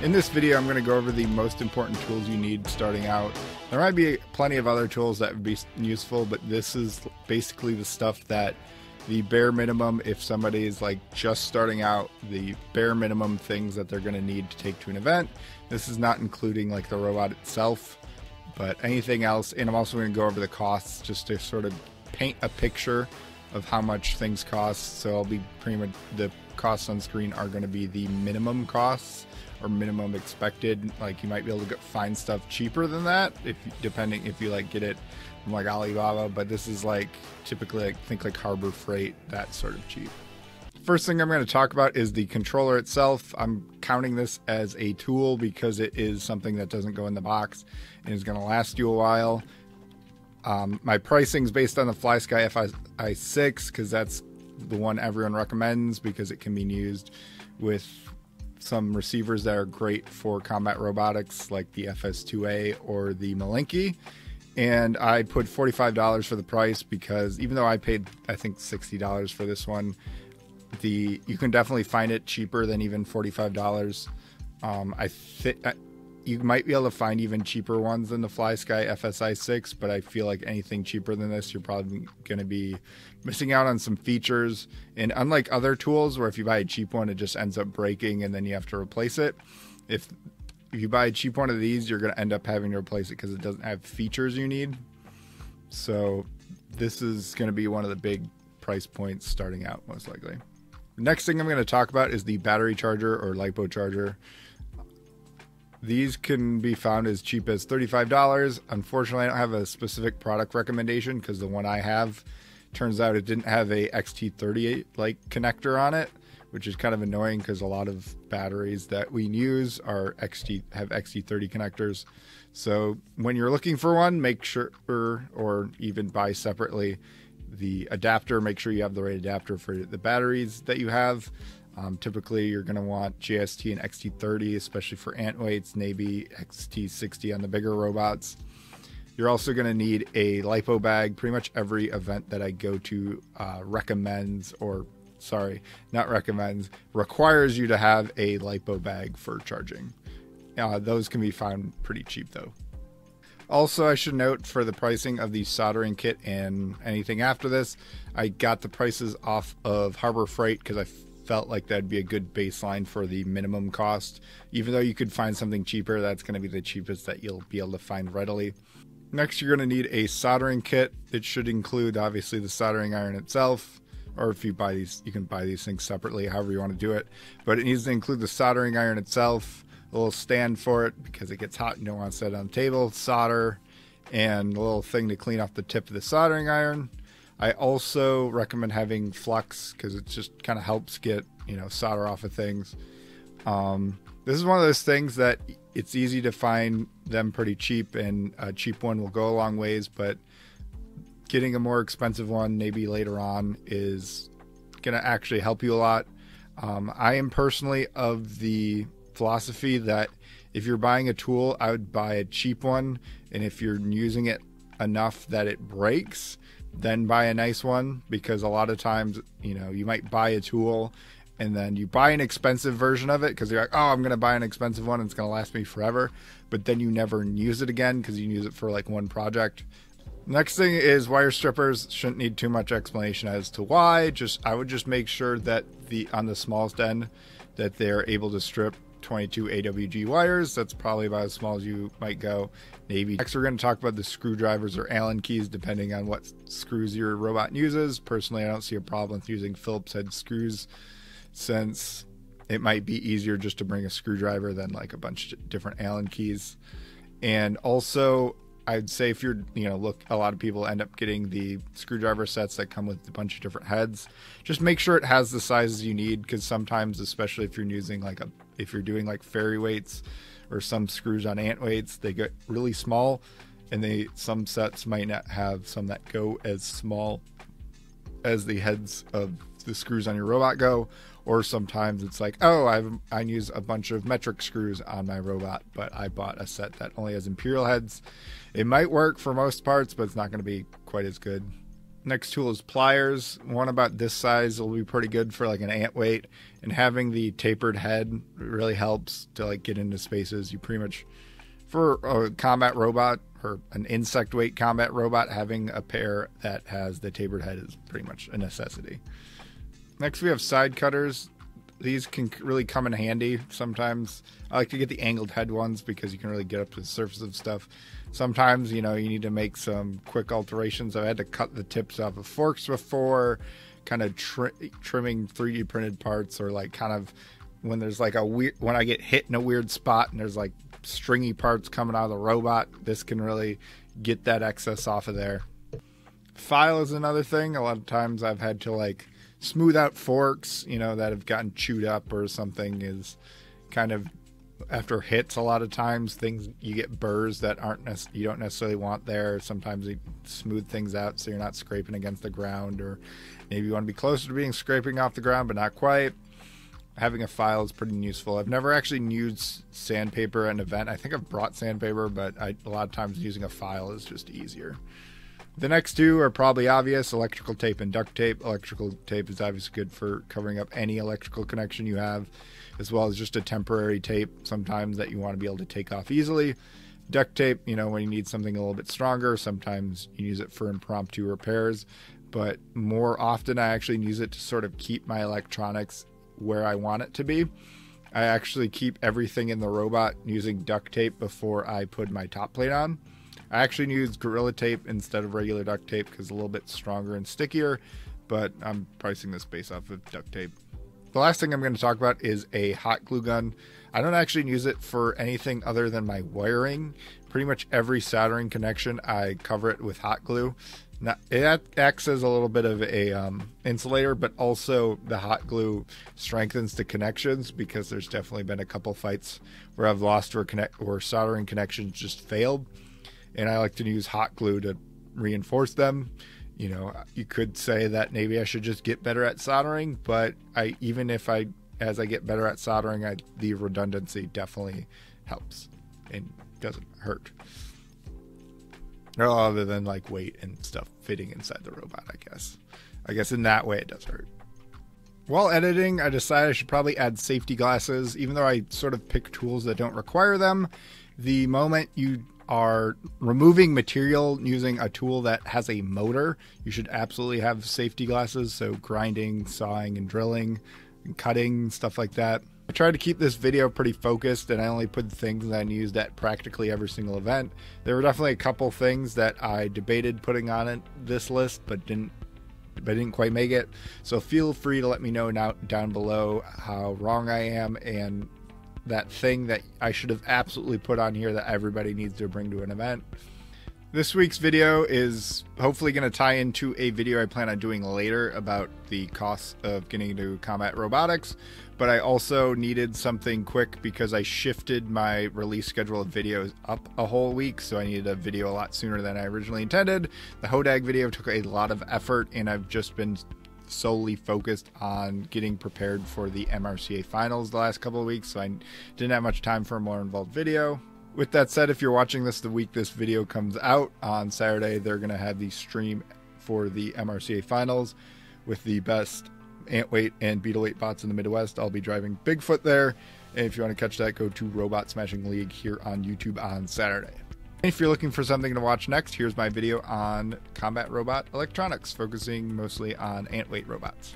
In this video, I'm going to go over the most important tools you need starting out. There might be plenty of other tools that would be useful, but this is basically the stuff that the bare minimum, if somebody is like just starting out, the bare minimum things that they're going to need to take to an event. This is not including like the robot itself, but anything else. And I'm also going to go over the costs just to sort of paint a picture of how much things cost. So I'll be pretty much the costs on screen are going to be the minimum costs or minimum expected. Like you might be able to find stuff cheaper than that if depending if you like get it from like Alibaba, but this is like typically like think like Harbor Freight, that sort of cheap. First thing I'm going to talk about is the controller itself. I'm counting this as a tool because it is something that doesn't go in the box and is going to last you a while. Um, my pricing is based on the FlySky FSI6 because that's the one everyone recommends because it can be used with some receivers that are great for combat robotics like the FS2A or the Malenki. And I put $45 for the price because even though I paid, I think, $60 for this one, the you can definitely find it cheaper than even $45. Um, I think you might be able to find even cheaper ones than the FlySky FSI 6, but I feel like anything cheaper than this, you're probably going to be missing out on some features. And unlike other tools where if you buy a cheap one, it just ends up breaking and then you have to replace it. If if you buy a cheap one of these, you're going to end up having to replace it because it doesn't have features you need. So this is going to be one of the big price points starting out, most likely. The next thing I'm going to talk about is the battery charger or LiPo charger. These can be found as cheap as $35. Unfortunately, I don't have a specific product recommendation because the one I have turns out it didn't have a XT30 like connector on it, which is kind of annoying because a lot of batteries that we use are XT have XT30 connectors. So when you're looking for one, make sure or even buy separately the adapter, make sure you have the right adapter for the batteries that you have. Um, typically, you're going to want JST and XT30, especially for ant weights, maybe XT60 on the bigger robots. You're also going to need a LiPo bag. Pretty much every event that I go to uh, recommends, or sorry, not recommends, requires you to have a LiPo bag for charging. Uh, those can be found pretty cheap though. Also, I should note for the pricing of the soldering kit and anything after this, I got the prices off of Harbor Freight because I felt like that'd be a good baseline for the minimum cost. Even though you could find something cheaper, that's going to be the cheapest that you'll be able to find readily. Next, you're going to need a soldering kit. It should include obviously the soldering iron itself, or if you buy these, you can buy these things separately, however you want to do it. But it needs to include the soldering iron itself, a little stand for it because it gets hot and you don't want to set it on the table, solder, and a little thing to clean off the tip of the soldering iron. I also recommend having flux because it just kind of helps get you know solder off of things. Um, this is one of those things that it's easy to find them pretty cheap, and a cheap one will go a long ways. But getting a more expensive one maybe later on is to actually help you a lot. Um, I am personally of the philosophy that if you're buying a tool, I would buy a cheap one, and if you're using it enough that it breaks, then buy a nice one because a lot of times, you know, you might buy a tool and then you buy an expensive version of it because you're like, oh, I'm going to buy an expensive one. And it's going to last me forever. But then you never use it again because you use it for like one project. Next thing is wire strippers shouldn't need too much explanation as to why. Just I would just make sure that the on the smallest end that they're able to strip 22 AWG wires. That's probably about as small as you might go. Maybe. Next, we're going to talk about the screwdrivers or Allen keys, depending on what screws your robot uses. Personally, I don't see a problem with using Phillips head screws since it might be easier just to bring a screwdriver than like a bunch of different Allen keys. And also, I'd say if you're, you know, look, a lot of people end up getting the screwdriver sets that come with a bunch of different heads. Just make sure it has the sizes you need because sometimes, especially if you're using like a, if you're doing like fairy weights or some screws on ant weights, they get really small and they, some sets might not have some that go as small as the heads of the screws on your robot go or sometimes it's like, oh, I've, I use a bunch of metric screws on my robot, but I bought a set that only has imperial heads. It might work for most parts, but it's not going to be quite as good. Next tool is pliers. One about this size will be pretty good for like an ant weight, and having the tapered head really helps to like get into spaces. You pretty much for a combat robot or an insect weight combat robot, having a pair that has the tapered head is pretty much a necessity. Next, we have side cutters. These can really come in handy sometimes. I like to get the angled head ones because you can really get up to the surface of stuff. Sometimes, you know, you need to make some quick alterations. I've had to cut the tips off of forks before, kind of tri- trimming 3D printed parts, or like kind of when there's like a weird, when I get hit in a weird spot and there's like stringy parts coming out of the robot, this can really get that excess off of there. File is another thing. A lot of times I've had to like smooth out forks, you know, that have gotten chewed up or something is kind of after hits a lot of times things you get burrs that aren't you don't necessarily want there. Sometimes you smooth things out so you're not scraping against the ground or maybe you want to be closer to being scraping off the ground but not quite. Having a file is pretty useful. I've never actually used sandpaper at an event. I think i've brought sandpaper but I, a lot of times using a file is just easier the next two are probably obvious electrical tape and duct tape. Electrical tape is obviously good for covering up any electrical connection you have, as well as just a temporary tape sometimes that you want to be able to take off easily. Duct tape, you know, when you need something a little bit stronger, sometimes you use it for impromptu repairs, but more often I actually use it to sort of keep my electronics where I want it to be. I actually keep everything in the robot using duct tape before I put my top plate on. I actually use Gorilla Tape instead of regular duct tape because it's a little bit stronger and stickier, but I'm pricing this based off of duct tape. The last thing I'm going to talk about is a hot glue gun. I don't actually use it for anything other than my wiring. Pretty much every soldering connection, I cover it with hot glue. Now, it acts as a little bit of a um, insulator, but also the hot glue strengthens the connections because there's definitely been a couple fights where I've lost where connect where soldering connections just failed and I like to use hot glue to reinforce them. You know, you could say that maybe I should just get better at soldering, but I even if I as I get better at soldering, I, the redundancy definitely helps and doesn't hurt. Other than like weight and stuff fitting inside the robot, I guess. I guess in that way it does hurt. While editing, I decided I should probably add safety glasses, even though I sort of pick tools that don't require them. The moment you are removing material using a tool that has a motor, you should absolutely have safety glasses. So, grinding, sawing, and drilling, and cutting, stuff like that. I tried to keep this video pretty focused and I only put things that I used at practically every single event. There were definitely a couple things that I debated putting on it, this list, but didn't but didn't quite make it. So feel free to let me know now down below how wrong I am and that thing that I should have absolutely put on here that everybody needs to bring to an event. This week's video is hopefully going to tie into a video I plan on doing later about the costs of getting into combat robotics, but I also needed something quick because I shifted my release schedule of videos up a whole week, so I needed a video a lot sooner than I originally intended. The Hodag video took a lot of effort, and I've just been solely focused on getting prepared for the MRCA finals the last couple of weeks, so I didn't have much time for a more involved video. With that said, if you're watching this the week this video comes out on Saturday, they're going to have the stream for the MRCA finals with the best Antweight and Beetleweight bots in the Midwest. I'll be driving Bigfoot there. And if you want to catch that, go to Robot Smashing League here on YouTube on Saturday. If you're looking for something to watch next, here's my video on combat robot electronics, focusing mostly on ant weight robots.